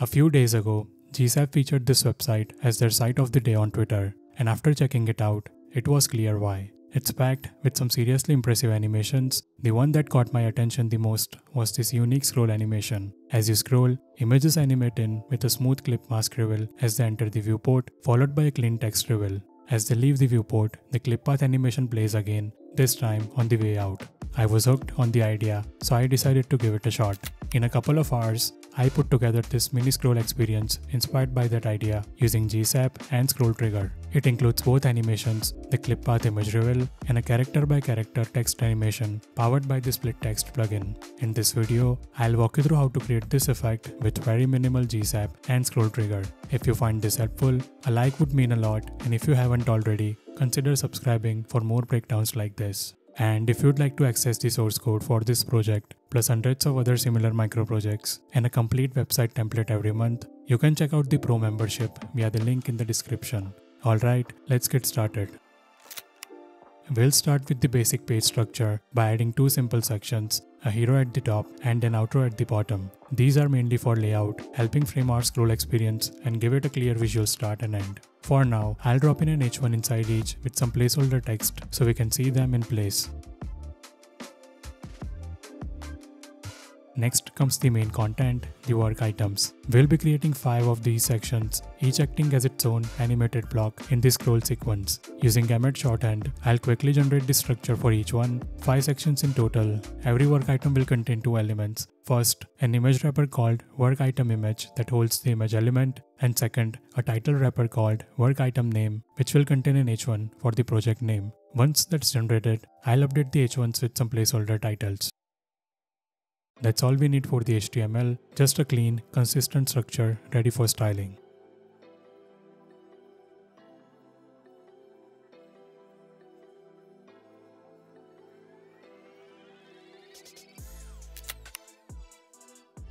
A few days ago, GSAP featured this website as their site of the day on Twitter, and after checking it out, it was clear why. It's packed with some seriously impressive animations. The one that caught my attention the most was this unique scroll animation. As you scroll, images animate in with a smooth clip mask reveal as they enter the viewport, followed by a clean text reveal. As they leave the viewport, the clip path animation plays again, this time on the way out. I was hooked on the idea, so I decided to give it a shot. In a couple of hours, I put together this mini scroll experience inspired by that idea using GSAP and Scroll Trigger. It includes both animations, the clip path image reveal, and a character by character text animation powered by the split text plugin. In this video, I'll walk you through how to create this effect with very minimal GSAP and Scroll Trigger. If you find this helpful, a like would mean a lot and if you haven't already, consider subscribing for more breakdowns like this. And if you'd like to access the source code for this project, plus hundreds of other similar micro projects, and a complete website template every month, you can check out the Pro membership via the link in the description. Alright, let's get started. We'll start with the basic page structure by adding two simple sections, a hero at the top and an outro at the bottom. These are mainly for layout, helping frame our scroll experience and give it a clear visual start and end. For now, I'll drop in an h1 inside each with some placeholder text so we can see them in place. Next comes the main content, the work items. We'll be creating 5 of these sections, each acting as its own animated block in the scroll sequence. Using Emmet shorthand, I'll quickly generate the structure for each one, 5 sections in total. Every work item will contain 2 elements. First, an image wrapper called work item image that holds the image element, and second, a title wrapper called work item name which will contain an h1 for the project name. Once that's generated, I'll update the h1s with some placeholder titles. That's all we need for the HTML, just a clean, consistent structure ready for styling.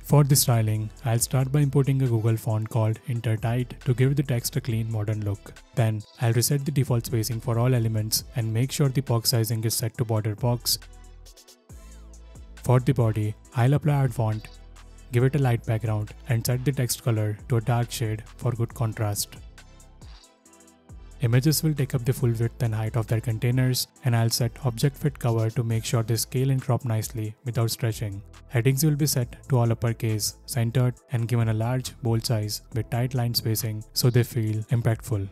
For the styling, I'll start by importing a Google font called Inter Tight to give the text a clean modern look. Then, I'll reset the default spacing for all elements and make sure the box sizing is set to border box for the body, I'll apply art font, give it a light background and set the text color to a dark shade for good contrast. Images will take up the full width and height of their containers and I'll set object fit cover to make sure they scale and crop nicely without stretching. Headings will be set to all uppercase, centered and given a large bold size with tight line spacing so they feel impactful.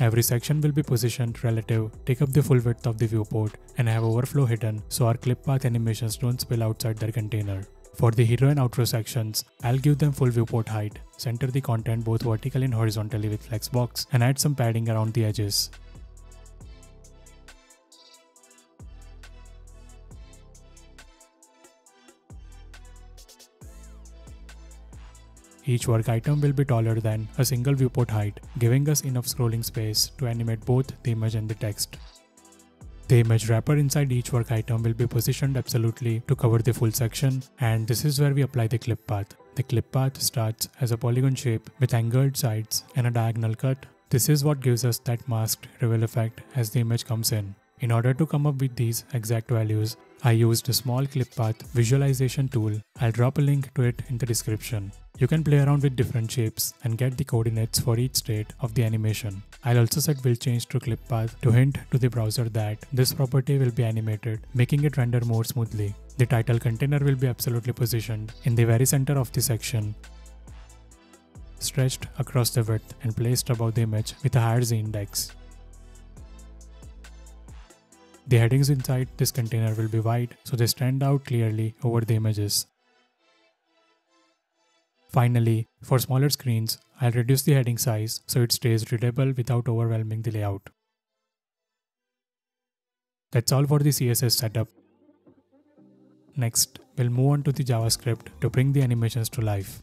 Every section will be positioned relative, take up the full width of the viewport, and have overflow hidden so our clip path animations don't spill outside their container. For the hero and outro sections, I'll give them full viewport height, center the content both vertically and horizontally with flexbox, and add some padding around the edges. Each work item will be taller than a single viewport height, giving us enough scrolling space to animate both the image and the text. The image wrapper inside each work item will be positioned absolutely to cover the full section and this is where we apply the clip path. The clip path starts as a polygon shape with angled sides and a diagonal cut. This is what gives us that masked reveal effect as the image comes in. In order to come up with these exact values, I used a small clip path visualization tool. I'll drop a link to it in the description. You can play around with different shapes and get the coordinates for each state of the animation. I'll also set will change to clip path to hint to the browser that this property will be animated, making it render more smoothly. The title container will be absolutely positioned in the very center of the section, stretched across the width and placed above the image with a higher z index. The headings inside this container will be white so they stand out clearly over the images. Finally, for smaller screens, I'll reduce the heading size so it stays readable without overwhelming the layout. That's all for the CSS setup. Next, we'll move on to the JavaScript to bring the animations to life.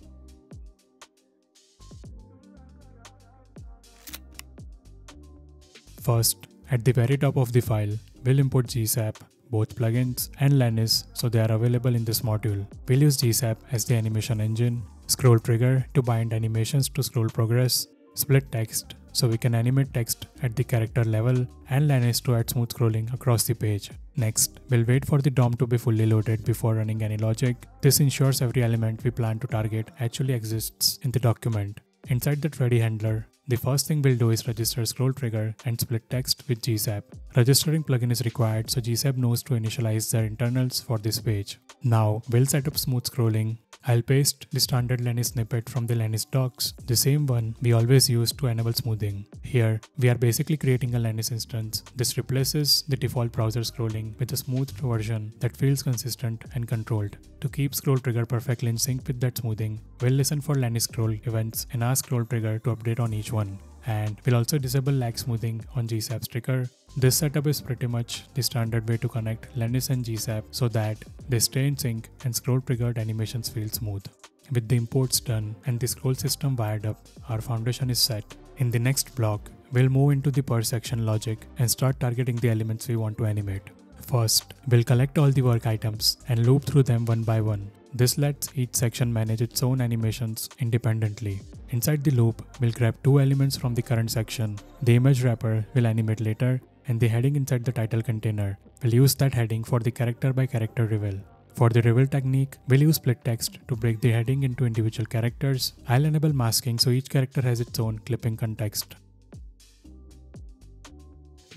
First, at the very top of the file, we'll import GSAP, both plugins and Lenis so they are available in this module. We'll use GSAP as the animation engine scroll trigger to bind animations to scroll progress, split text so we can animate text at the character level and Lenis to add smooth scrolling across the page. Next, we'll wait for the DOM to be fully loaded before running any logic. This ensures every element we plan to target actually exists in the document. Inside the ready handler, the first thing we'll do is register scroll trigger and split text with GSAP. Registering plugin is required so GSAP knows to initialize their internals for this page. Now we'll set up smooth scrolling. I'll paste the standard Lenis snippet from the Lenis docs, the same one we always use to enable smoothing. Here, we are basically creating a Lenis instance. This replaces the default browser scrolling with a smoothed version that feels consistent and controlled. To keep scroll trigger perfectly in sync with that smoothing, we'll listen for Lenis scroll events and ask scroll trigger to update on each one. And we'll also disable lag smoothing on GSAP's ticker. This setup is pretty much the standard way to connect Lenis and GSAP so that they stay in sync and scroll triggered animations feel smooth. With the imports done and the scroll system wired up, our foundation is set. In the next block, we'll move into the per section logic and start targeting the elements we want to animate. First, we'll collect all the work items and loop through them one by one. This lets each section manage its own animations independently. Inside the loop, we'll grab two elements from the current section. The image wrapper will animate later and the heading inside the title container. We'll use that heading for the character by character reveal. For the reveal technique, we'll use split text to break the heading into individual characters. I'll enable masking so each character has its own clipping context.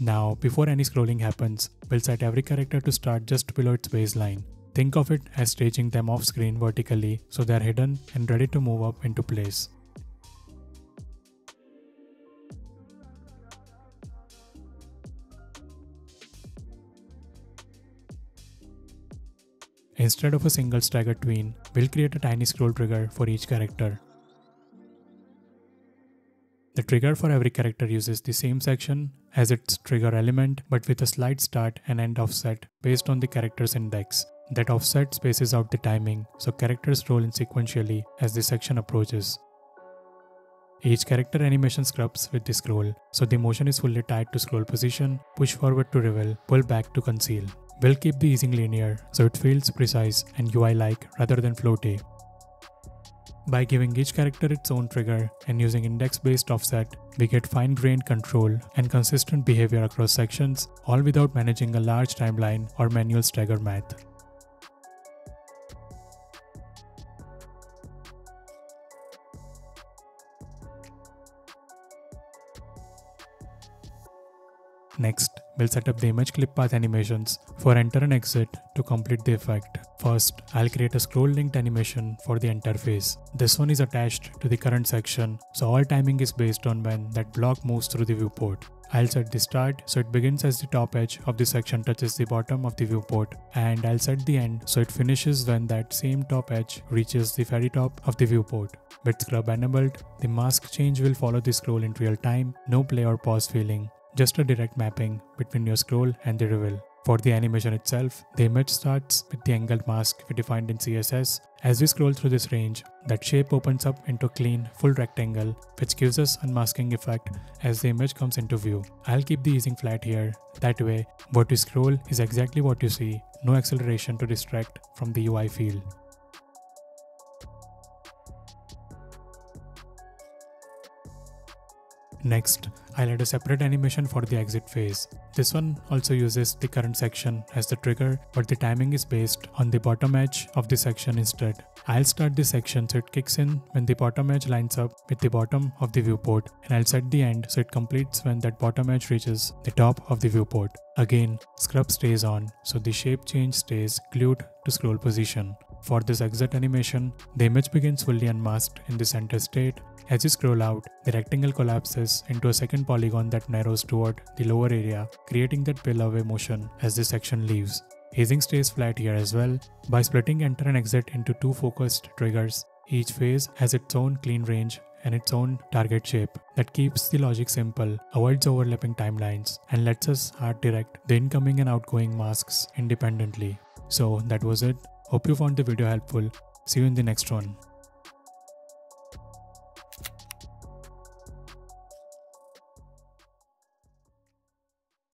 Now, before any scrolling happens, we'll set every character to start just below its baseline. Think of it as staging them off screen vertically so they're hidden and ready to move up into place. Instead of a single stagger tween, we'll create a tiny scroll trigger for each character. The trigger for every character uses the same section as its trigger element but with a slight start and end offset based on the character's index. That offset spaces out the timing so characters roll in sequentially as the section approaches. Each character animation scrubs with the scroll, so the motion is fully tied to scroll position, push forward to reveal, pull back to conceal. We'll keep the easing linear so it feels precise and UI-like rather than floaty. By giving each character its own trigger and using index-based offset, we get fine-grained control and consistent behavior across sections, all without managing a large timeline or manual stagger math. Next, we'll set up the image clip path animations for enter and exit to complete the effect. First, I'll create a scroll linked animation for the enter phase. This one is attached to the current section, so all timing is based on when that block moves through the viewport. I'll set the start so it begins as the top edge of the section touches the bottom of the viewport and I'll set the end so it finishes when that same top edge reaches the very top of the viewport. With scrub enabled, the mask change will follow the scroll in real time, no play or pause feeling just a direct mapping between your scroll and the reveal. For the animation itself, the image starts with the angled mask we defined in CSS. As we scroll through this range, that shape opens up into a clean, full rectangle, which gives us unmasking effect as the image comes into view. I'll keep the easing flat here, that way what you scroll is exactly what you see, no acceleration to distract from the UI feel. Next, I'll add a separate animation for the exit phase. This one also uses the current section as the trigger, but the timing is based on the bottom edge of the section instead. I'll start the section so it kicks in when the bottom edge lines up with the bottom of the viewport, and I'll set the end so it completes when that bottom edge reaches the top of the viewport. Again, scrub stays on, so the shape change stays glued to scroll position. For this exit animation, the image begins fully unmasked in the center state. As you scroll out, the rectangle collapses into a second polygon that narrows toward the lower area, creating that peel away motion as the section leaves. Easing stays flat here as well. By splitting enter and exit into two focused triggers, each phase has its own clean range and its own target shape that keeps the logic simple, avoids overlapping timelines, and lets us art direct the incoming and outgoing masks independently. So that was it. Hope you found the video helpful. See you in the next one.